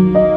Música